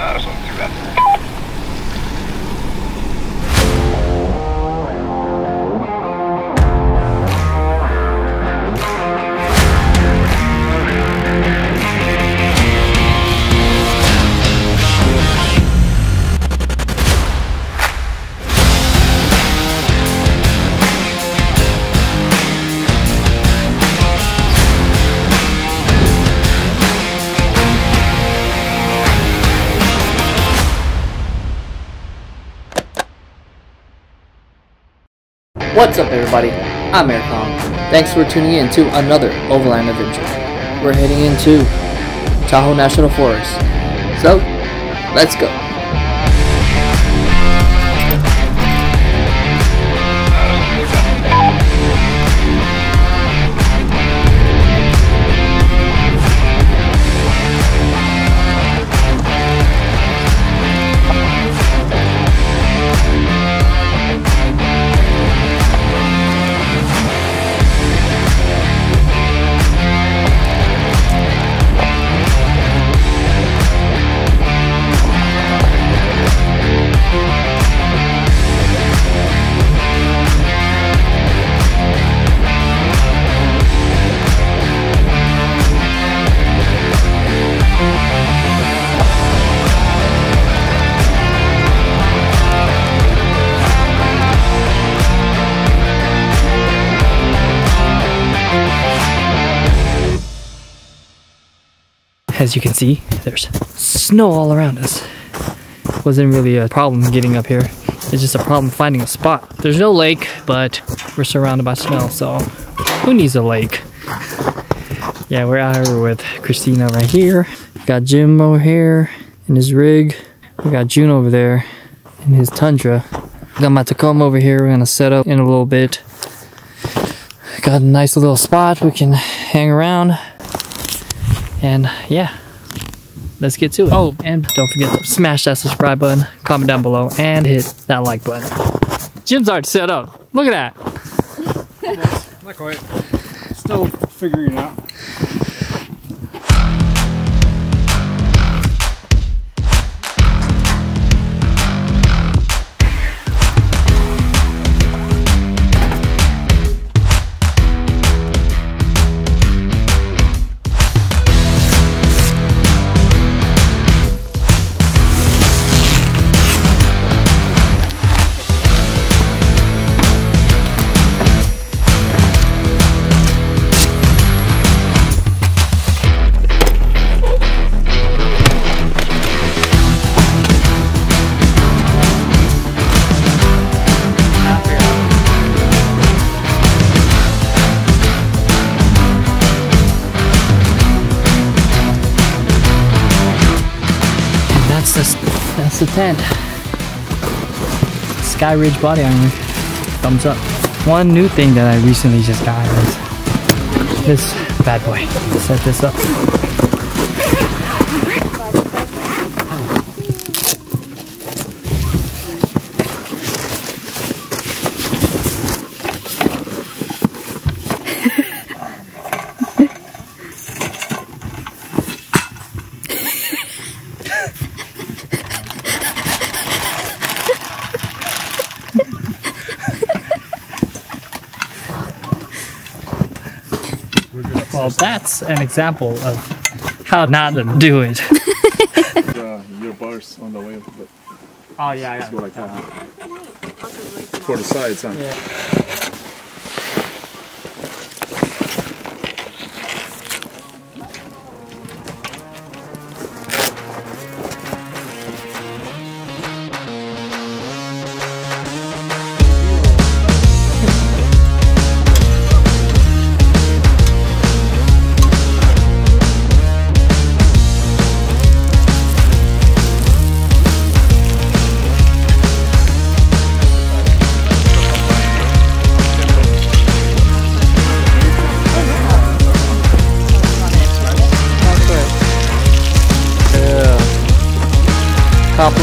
that's not too What's up, everybody? I'm Eric Aircom. Thanks for tuning in to another Overland Adventure. We're heading into Tahoe National Forest. So, let's go. As you can see, there's snow all around us. Wasn't really a problem getting up here. It's just a problem finding a spot. There's no lake, but we're surrounded by snow, so who needs a lake? Yeah, we're out here with Christina right here. We got Jim over here in his rig. We got June over there in his Tundra. Got my Tacoma over here. We're gonna set up in a little bit. Got a nice little spot we can hang around. And yeah, let's get to it. Oh, and don't forget to smash that subscribe button, comment down below, and hit that like button. Jim's already set up. Look at that. Not quite. Still figuring it out. That's the tent. Sky Ridge body armor. Thumbs up. One new thing that I recently just got is this bad boy. Set this up. That's an example of how not to do it. Uh, your bars on the way, but Oh yeah, yeah. go like that. For the sides, huh? Yeah.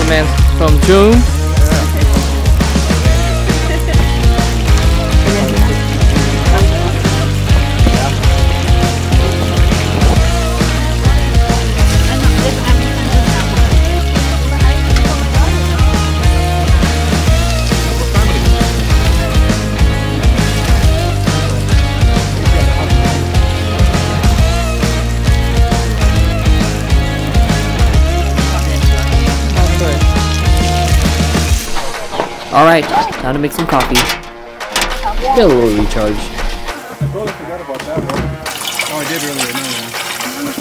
From June. Time to make some coffee. Get a little recharge. I totally forgot about that one. Oh, I did earlier. No, no.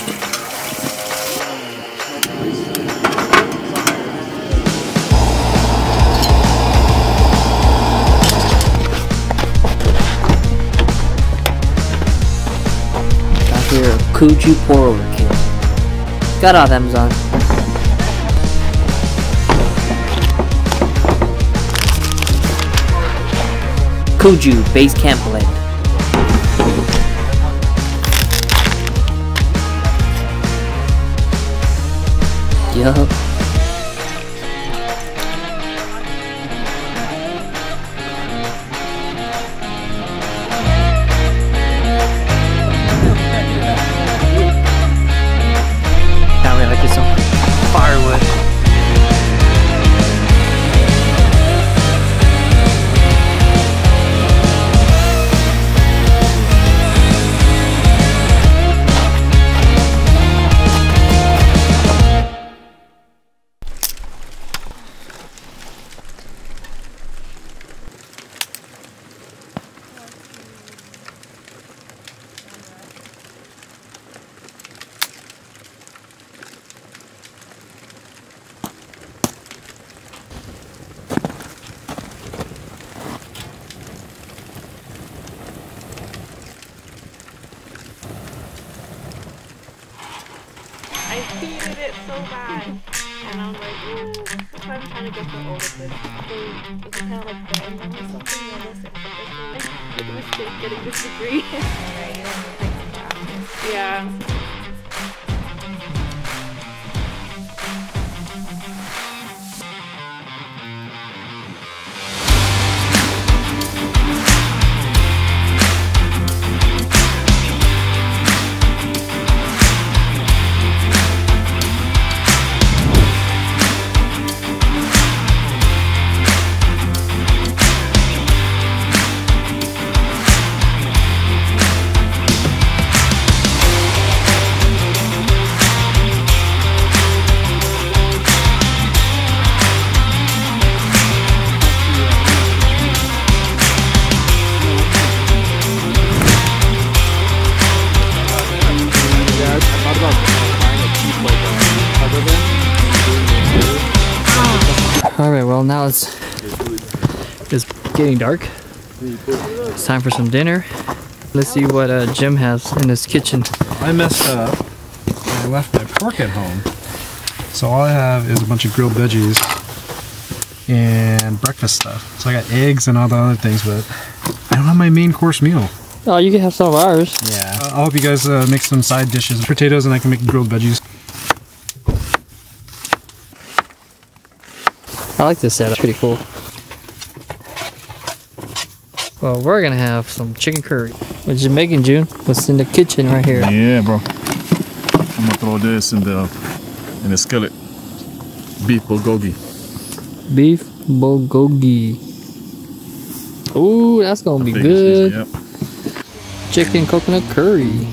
Got here Kuju pour over kit. Got off Amazon. Kuju Base Camp Blend. Yup. So bad. And I'm like, ooh, that's why I'm trying to get the older they can kind of like bend them or something. But they make a mistake getting this degree. yeah. All right, well now it's it's getting dark. It's time for some dinner. Let's see what uh, Jim has in his kitchen. I messed up. I left my pork at home. So all I have is a bunch of grilled veggies and breakfast stuff. So I got eggs and all the other things, but I don't have my main course meal. Oh, you can have some of ours. Yeah. I'll help you guys uh, make some side dishes, potatoes, and I can make grilled veggies. I like this setup. Pretty cool. Well, we're gonna have some chicken curry. What you making, June? What's in the kitchen right here? Yeah, bro. I'm gonna throw this in the in the skillet. Beef bulgogi. Beef bulgogi. Ooh, that's gonna be good. Yep. Chicken coconut curry.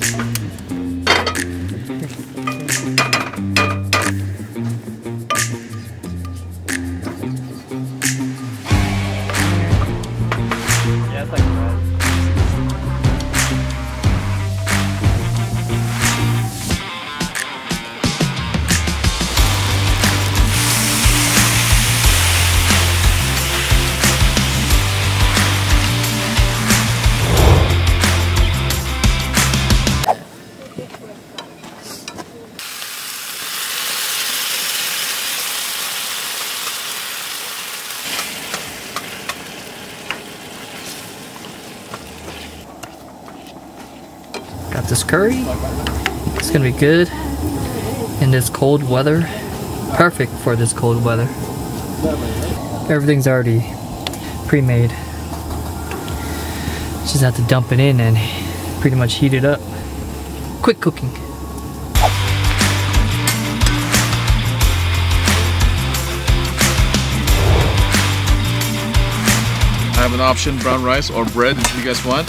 Curry. It's gonna be good in this cold weather. Perfect for this cold weather. Everything's already pre-made. Just have to dump it in and pretty much heat it up. Quick cooking. I have an option: brown rice or bread. If you guys want.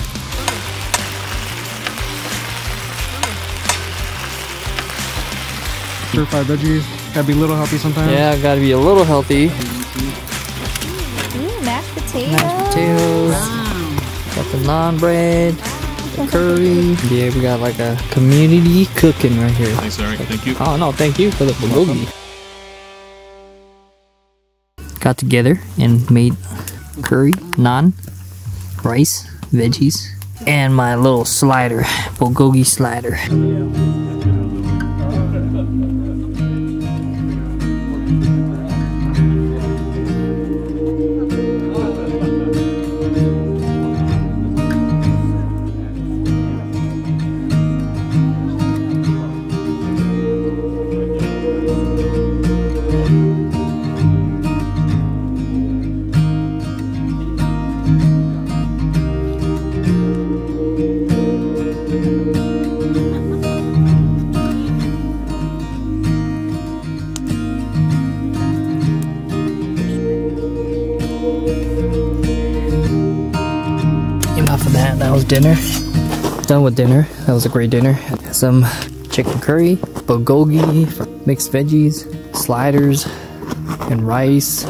Stir fried veggies. Gotta be a little healthy sometimes. Yeah, gotta be a little healthy. Ooh, mashed potatoes, got the naan bread, the curry. Yeah, we got like a community cooking right here. Thanks, Eric. Thank you. Oh no, thank you for the bulgogi. Got together and made curry, naan, rice, veggies, and my little slider, bulgogi slider. Enough of that. That was dinner. Done with dinner. That was a great dinner. Some chicken curry, bulgogi, mixed veggies, sliders, and rice,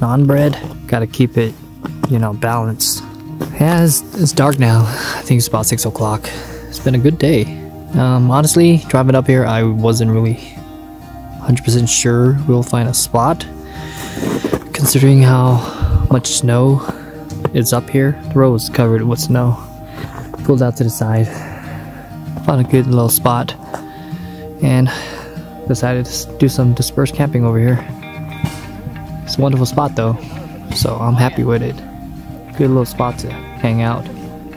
naan bread. Gotta keep it, you know, balanced. Yeah, it's, it's dark now. I think it's about 6 o'clock. It's been a good day. Um, honestly, driving up here, I wasn't really 100% sure we'll find a spot. Considering how much snow is up here, the road was covered with snow. Pulled out to the side, found a good little spot, and decided to do some dispersed camping over here. It's a wonderful spot though, so I'm happy with it. Good little spot to hang out.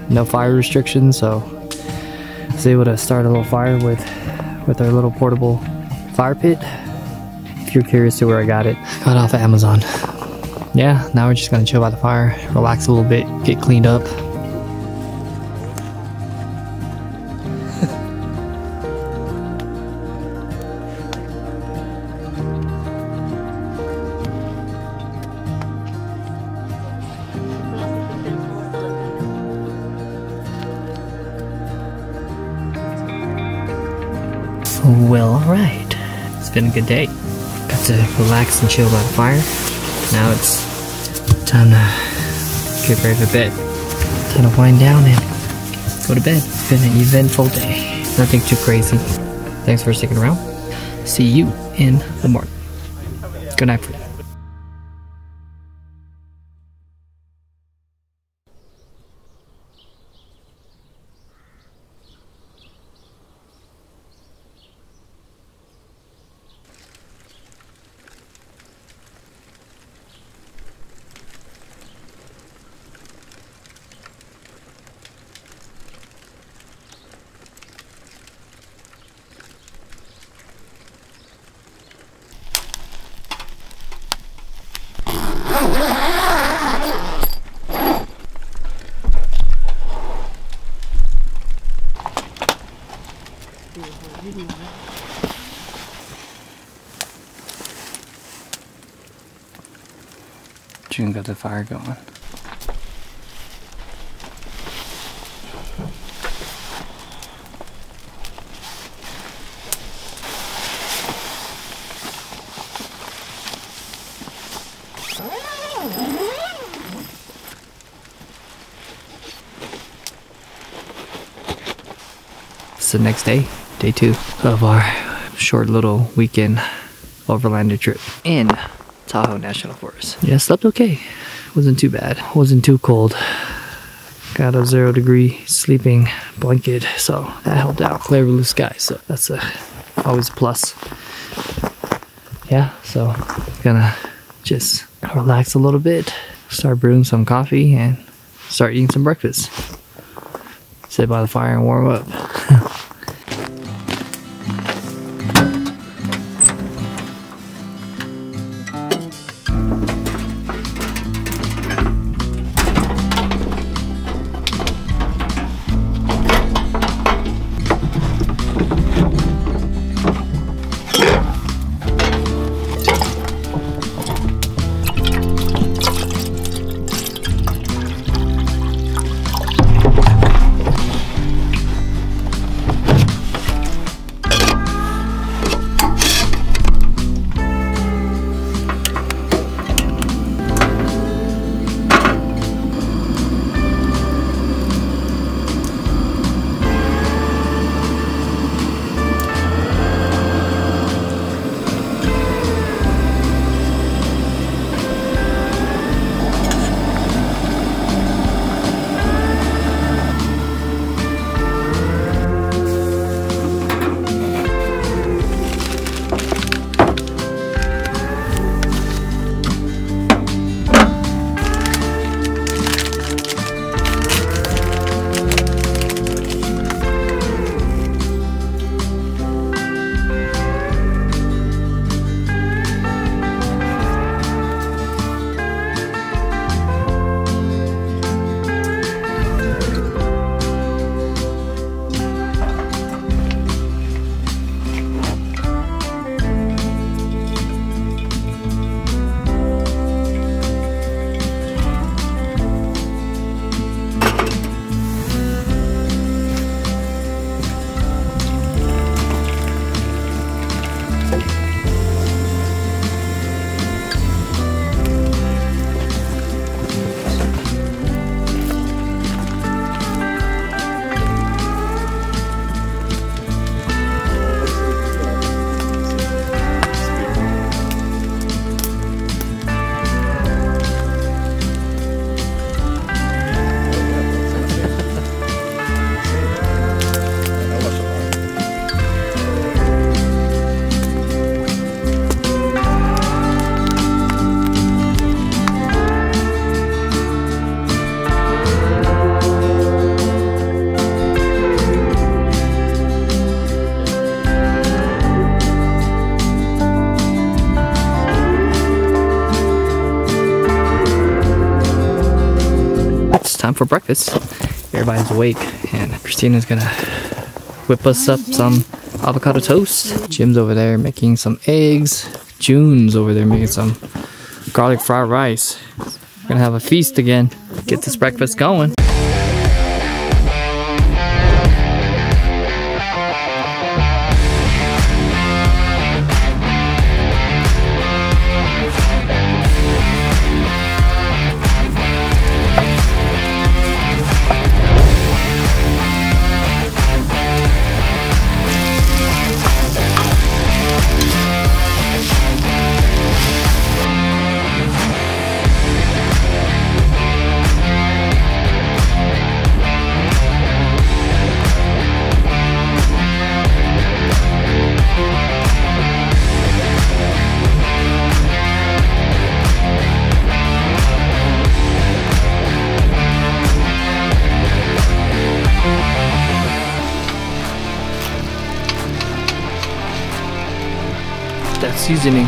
No fire restrictions, so I was able to start a little fire with with our little portable fire pit. If you're curious to where I got it, got off of Amazon. Yeah, now we're just gonna chill by the fire, relax a little bit, get cleaned up. Well, alright. It's been a good day. Got to relax and chill by the fire. Now it's time to get ready for bed. Time to wind down and go to bed. It's been an eventful day. Nothing too crazy. Thanks for sticking around. See you in the morning. Good night, friend. June got the fire going. It's the next day, day two of our short little weekend overlanded trip in Tahoe National Forest. Yeah, slept okay. Wasn't too bad. Wasn't too cold. Got a zero degree sleeping blanket, so that helped out. Clear blue sky, so that's a, always a plus. Yeah, so gonna just relax a little bit, start brewing some coffee, and start eating some breakfast. Sit by the fire and warm up. For breakfast. Everybody's awake, and Christina's gonna whip us up some avocado toast. Jim's over there making some eggs. June's over there making some garlic fried rice. We're gonna have a feast again. Get this breakfast going. Seasoning.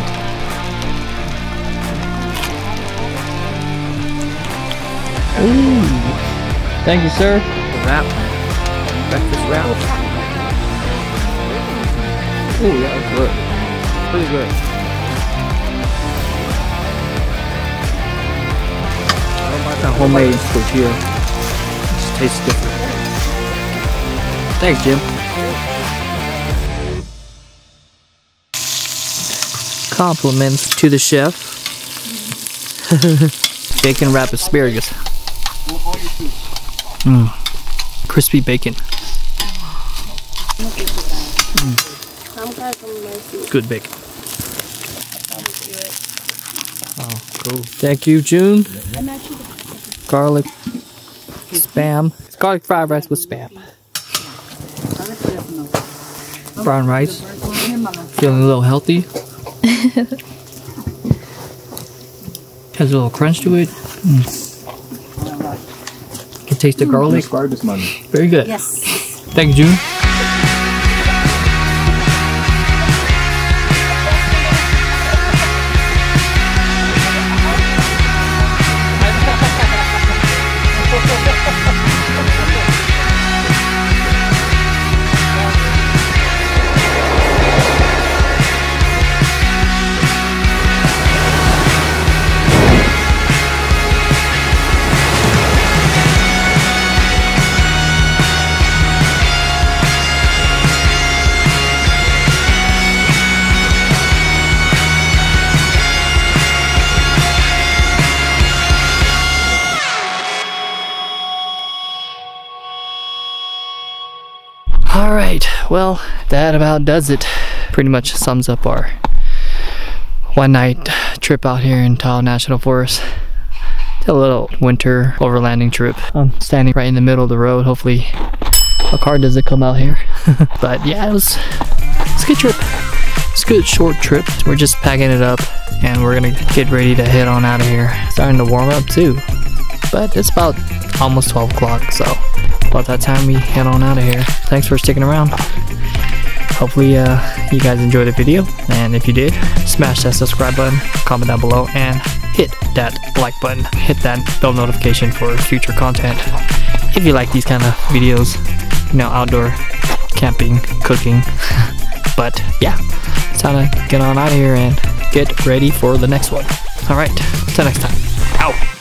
Ooh. Thank you, sir. Wrap. Breakfast wrap. Ooh, that was good. Pretty good. That homemade tortilla? Just tastes different. Thanks, Jim. Compliments to the chef. bacon wrap asparagus. Mm. Crispy bacon. Mm. Good bacon. Oh, cool. Thank you, June. Garlic spam. It's garlic fried rice with spam. Brown rice. Feeling a little healthy. Has a little crunch to it. Mm. Can taste the garlic. Describe this man. Very good. Yes. Thank you, June. Well, that about does it. Pretty much sums up our one night trip out here in Tahoe National Forest. Did a little winter overlanding trip. I'm standing right in the middle of the road. Hopefully, a car doesn't come out here. but yeah, it was, it's a good trip. It's a good short trip. We're just packing it up and we're gonna get ready to head on out of here. Starting to warm up too. But it's about almost 12 o'clock, so about that time we head on out of here. Thanks for sticking around. Hopefully uh, you guys enjoyed the video, and if you did, smash that subscribe button, comment down below, and hit that like button. Hit that bell notification for future content. If you like these kind of videos, you know, outdoor camping, cooking. but yeah, it's time to get on out of here and get ready for the next one. Alright, till next time. Out.